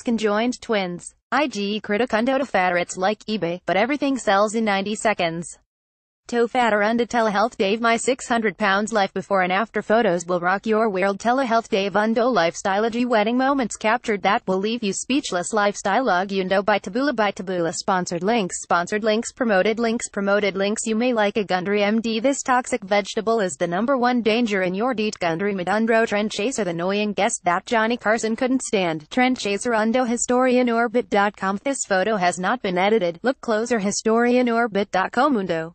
conjoined twins. IG criticundo to fatter like eBay, but everything sells in 90 seconds. Tophatter under telehealth Dave my 600 pounds life before and after photos will rock your world. Telehealth Dave Undo lifestyleology wedding moments captured that will leave you speechless. Lifestyle log Undo by Taboola by Taboola. Sponsored links sponsored links promoted links promoted links. You may like a Gundry MD this toxic vegetable is the number one danger in your diet Gundry Madundro trend chaser. The annoying guest that Johnny Carson couldn't stand. Trend chaser Undo historianorbit.com this photo has not been edited. Look closer historianorbit.com Undo